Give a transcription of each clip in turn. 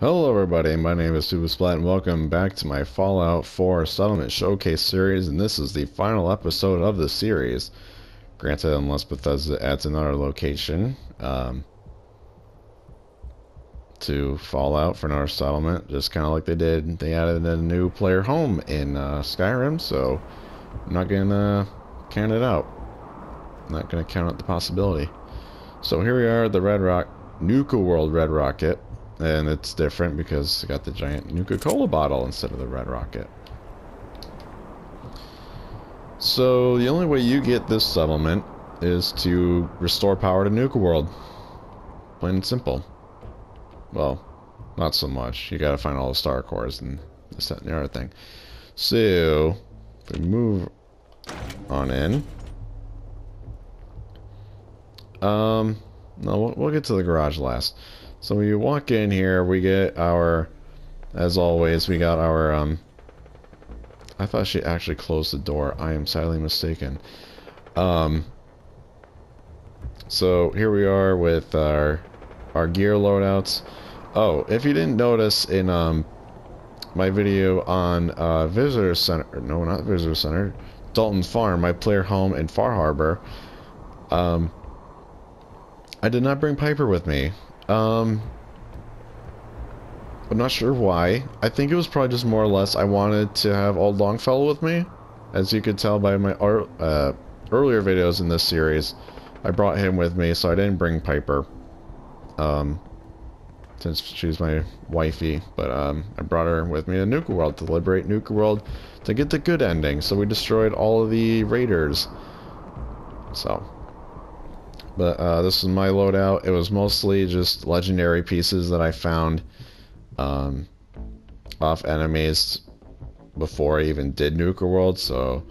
Hello everybody, my name is Tubasplat and welcome back to my Fallout 4 Settlement Showcase series and this is the final episode of the series. Granted, unless Bethesda adds another location um, to Fallout for another settlement, just kind of like they did, they added a new player home in uh, Skyrim, so I'm not going to count it out. I'm not going to count out the possibility. So here we are, at the Red Rock, Nuka World Red Rocket. And it's different because I got the giant Nuka-Cola bottle instead of the Red Rocket. So the only way you get this settlement is to restore power to Nuka World. Plain and simple. Well, not so much. You gotta find all the star cores and this, that, and the other thing. So, we move on in. Um, no, we'll, we'll get to the garage last. So when you walk in here, we get our, as always, we got our, um, I thought she actually closed the door. I am sadly mistaken. Um, so here we are with our, our gear loadouts. Oh, if you didn't notice in, um, my video on, uh, Visitor Center, no, not Visitor Center, Dalton Farm, my player home in Far Harbor, um, I did not bring Piper with me. Um, I'm not sure why. I think it was probably just more or less I wanted to have Old Longfellow with me. As you could tell by my uh, earlier videos in this series, I brought him with me, so I didn't bring Piper. Um, since she's my wifey, but um, I brought her with me to Nuka World to liberate Nuka World to get the good ending. So we destroyed all of the raiders. So, but uh, this is my loadout. It was mostly just legendary pieces that I found um, off enemies before I even did Nuka World. So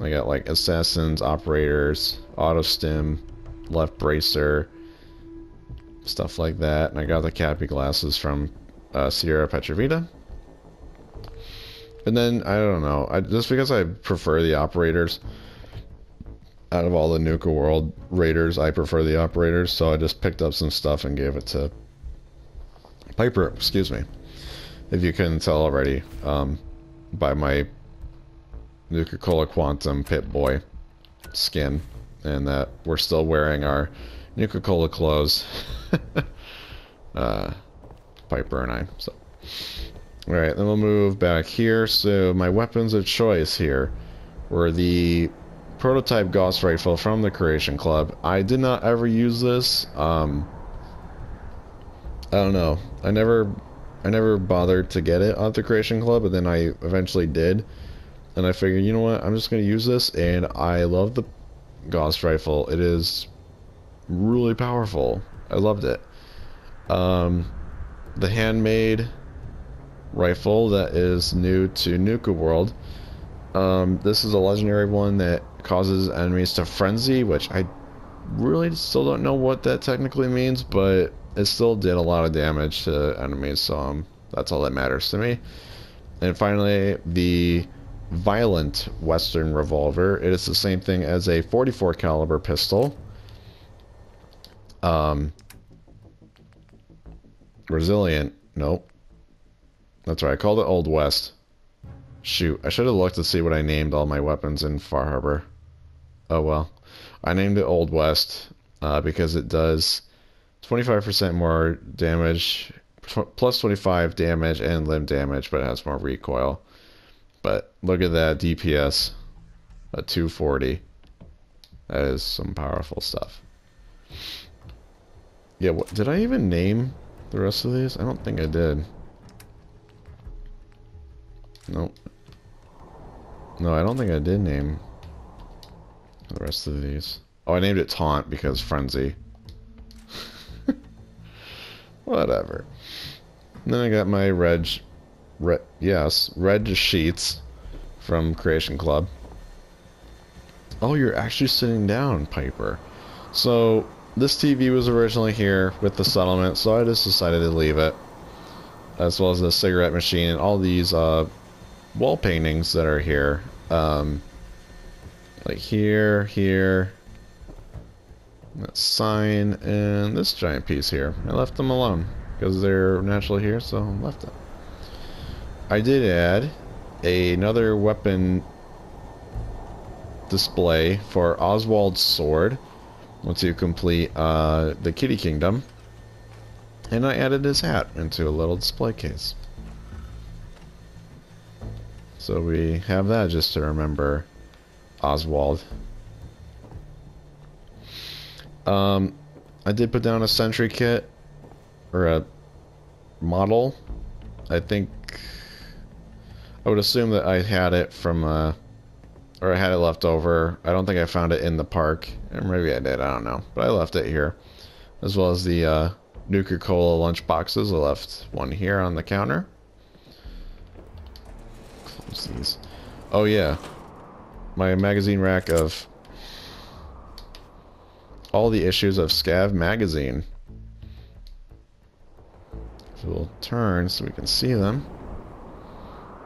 I got like assassins, operators, auto stim, left bracer, stuff like that. And I got the cappy glasses from uh, Sierra Petrovita. And then I don't know, I, just because I prefer the operators out of all the Nuka World raiders, I prefer the operators, so I just picked up some stuff and gave it to Piper, excuse me. If you couldn't tell already, um, by my Nuka-Cola Quantum Pip-Boy skin, and that we're still wearing our Nuka-Cola clothes, uh, Piper and I, so. Alright, then we'll move back here. So my weapons of choice here were the prototype Gauss rifle from the Creation Club. I did not ever use this. Um, I don't know. I never, I never bothered to get it at the Creation Club, but then I eventually did, and I figured, you know what? I'm just gonna use this, and I love the Gauss rifle. It is really powerful. I loved it. Um, the handmade rifle that is new to Nuka World. Um, this is a legendary one that causes enemies to frenzy, which I really still don't know what that technically means, but it still did a lot of damage to enemies, so um, that's all that matters to me. And finally, the violent Western revolver. It is the same thing as a 44 caliber pistol. Um, resilient. Nope. That's right. I called it Old West. Shoot, I should have looked to see what I named all my weapons in Far Harbor. Oh well. I named it Old West uh, because it does 25% more damage, plus 25 damage and limb damage, but it has more recoil. But look at that DPS, a 240. That is some powerful stuff. Yeah, what, did I even name the rest of these? I don't think I did. Nope. No, I don't think I did name the rest of these. Oh, I named it Taunt because Frenzy. Whatever. And then I got my red, red, yes, red sheets from Creation Club. Oh, you're actually sitting down, Piper. So, this TV was originally here with the settlement, so I just decided to leave it. As well as the cigarette machine and all these uh, wall paintings that are here. Um, like here, here, that sign, and this giant piece here. I left them alone. because they're naturally here, so I left them. I did add another weapon display for Oswald's sword once you complete uh, the Kitty Kingdom. And I added his hat into a little display case. So we have that just to remember Oswald. Um, I did put down a sentry kit or a model. I think I would assume that I had it from uh, or I had it left over. I don't think I found it in the park. Or maybe I did, I don't know. But I left it here. As well as the uh, Nuka-Cola lunch boxes. I left one here on the counter. Close these. Oh yeah. My magazine rack of all the issues of Scav magazine. So we'll turn so we can see them.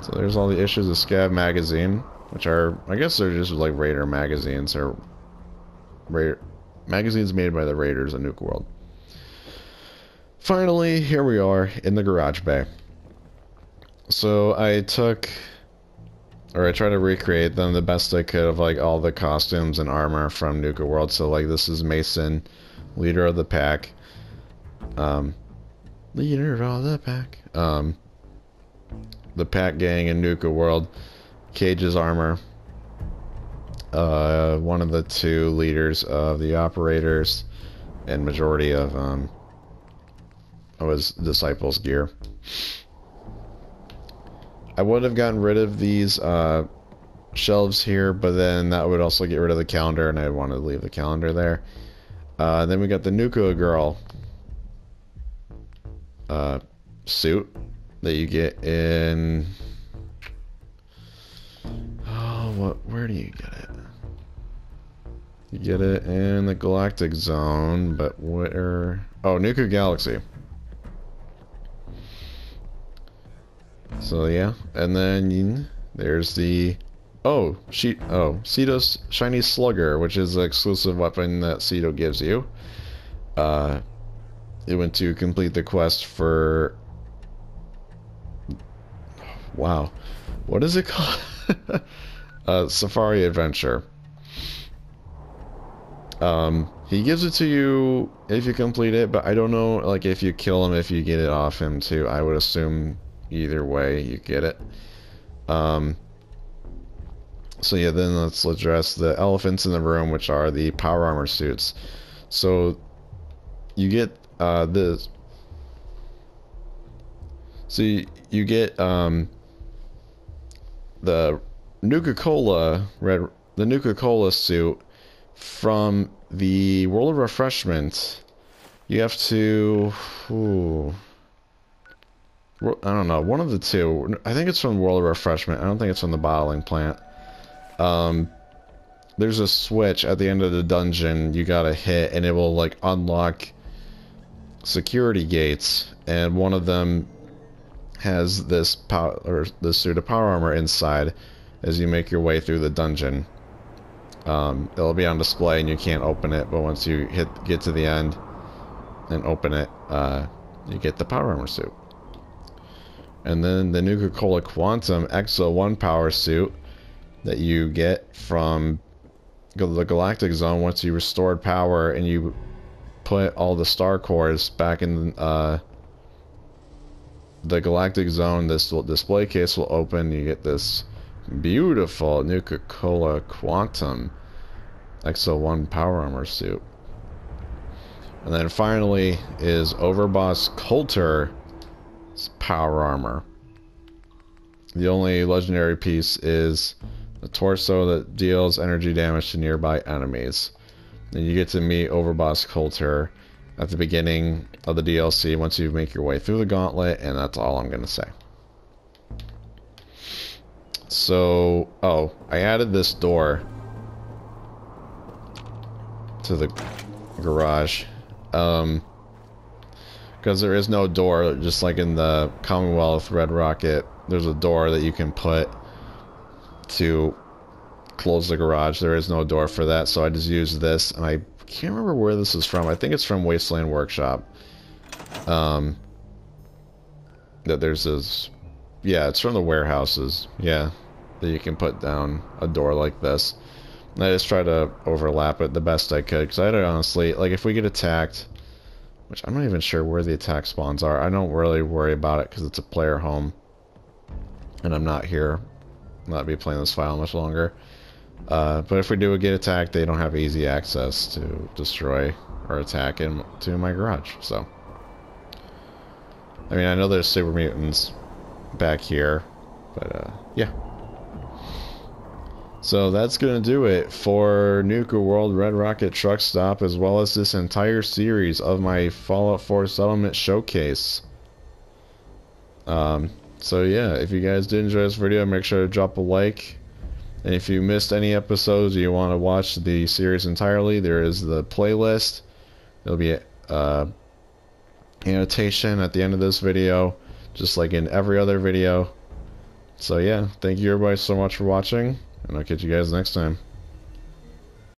So there's all the issues of Scav magazine. Which are, I guess they're just like Raider magazines or Raider, magazines made by the Raiders of Nuka World. Finally, here we are in the garage bay. So I took, or I tried to recreate them the best I could of like all the costumes and armor from Nuka World. So like this is Mason, leader of the pack. Um, leader of the pack. Um, the pack gang in Nuka World. Cage's armor. Uh, one of the two leaders of the operators, and majority of um, his disciples' gear. I would have gotten rid of these uh, shelves here, but then that would also get rid of the calendar, and I wanted to leave the calendar there. Uh, then we got the Nuka Girl uh, suit that you get in Oh, what? Where do you get it? You get it in the Galactic Zone, but where? Oh, Nuka Galaxy. So yeah, and then there's the oh she oh Cito's shiny slugger, which is the exclusive weapon that Cito gives you. Uh, it went to complete the quest for. Wow, what is it called? uh, Safari Adventure. Um, he gives it to you if you complete it, but I don't know, like, if you kill him, if you get it off him, too. I would assume either way you get it. Um, so yeah, then let's address the elephants in the room, which are the power armor suits. So, you get, uh, this. So you, you get, um, the Nuka-Cola, red, the Nuka-Cola suit from the World of Refreshment. You have to, ooh, I don't know, one of the two. I think it's from World of Refreshment. I don't think it's from the bottling plant. Um, there's a switch at the end of the dungeon you gotta hit, and it will like unlock security gates, and one of them has this power or this suit of power armor inside as you make your way through the dungeon. Um, it'll be on display and you can't open it, but once you hit get to the end and open it, uh, you get the power armor suit. And then the Nuka-Cola Quantum X-01 power suit that you get from the Galactic Zone once you restored power and you put all the star cores back in uh, the Galactic Zone. This display case will open. You get this Beautiful Nuka-Cola Quantum X-01 Power Armor suit. And then finally is Overboss Colter's Power Armor. The only legendary piece is the torso that deals energy damage to nearby enemies. And you get to meet Overboss Coulter at the beginning of the DLC once you make your way through the gauntlet, and that's all I'm going to say. So, oh, I added this door to the garage. Um, because there is no door, just like in the Commonwealth Red Rocket, there's a door that you can put to close the garage. There is no door for that, so I just used this, and I can't remember where this is from. I think it's from Wasteland Workshop. Um, that there's this yeah it's from the warehouses yeah that you can put down a door like this and I just try to overlap it the best I could because I don't honestly like if we get attacked which I'm not even sure where the attack spawns are. I don't really worry about it because it's a player home. And I'm not here not be playing this file much longer. Uh, but if we do get attacked they don't have easy access to destroy or attack into my garage so. I mean, I know there's super mutants back here, but uh, yeah. So that's going to do it for Nuka World Red Rocket Truck Stop, as well as this entire series of my Fallout 4 Settlement Showcase. Um, so yeah, if you guys did enjoy this video, make sure to drop a like. And if you missed any episodes you want to watch the series entirely, there is the playlist. There'll be uh, annotation at the end of this video, just like in every other video. So yeah, thank you everybody so much for watching, and I'll catch you guys next time.